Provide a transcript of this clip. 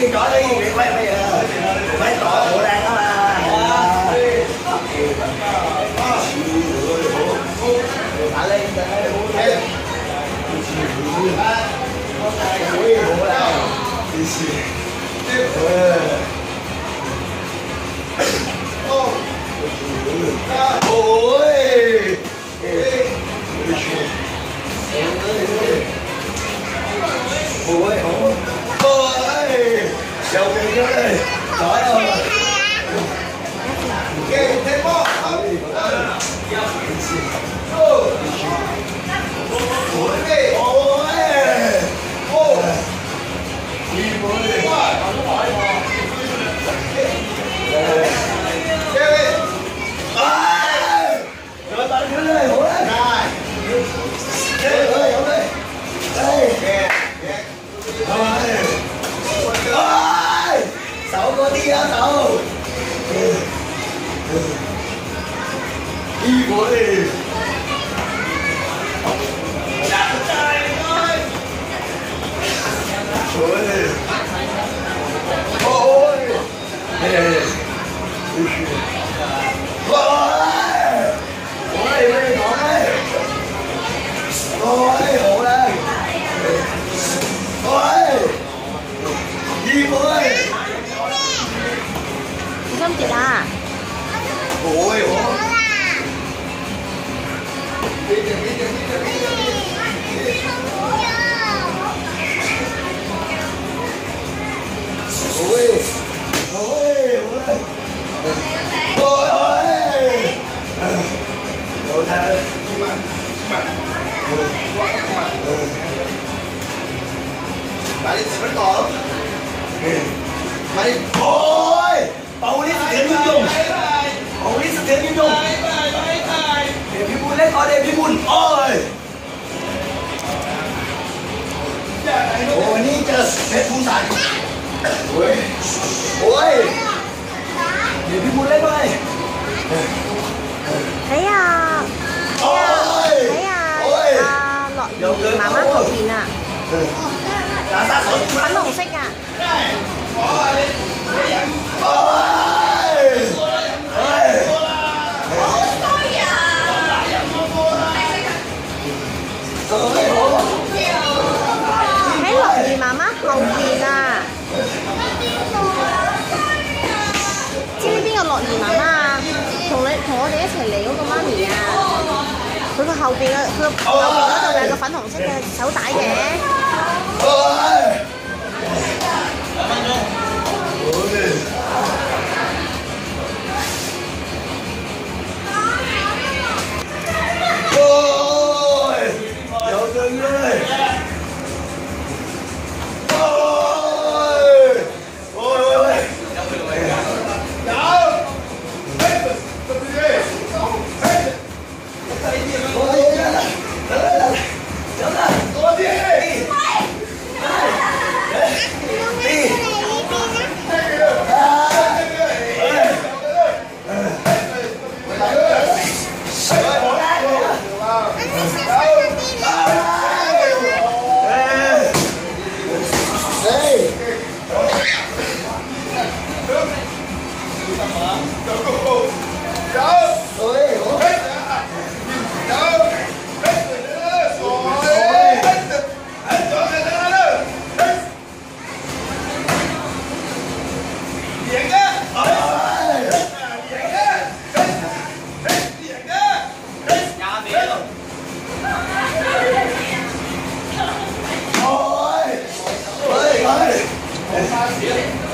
đi trỏ đi quay bây giờ quay trỏ bộ đang đó mà thả lên ôi! Ôi! Ôi! Ôi! 小朋友，来了。Sáu có đi đi ôi ôi ôi ôi อ้ยนี่เจอเพชรภูสันโอ้ยโอ้ยเดี๋ยวพี่บุญเล่นด้วย Thấy à โอ้ย Thấy à โอ้ย à, Lọ gì mà má hồng thìn à ตาตาสน Phấn hồng xích à โอ้ย 後邊嘅佢個後邊嗰度有個粉紅色嘅手帶嘅。 Hey! É.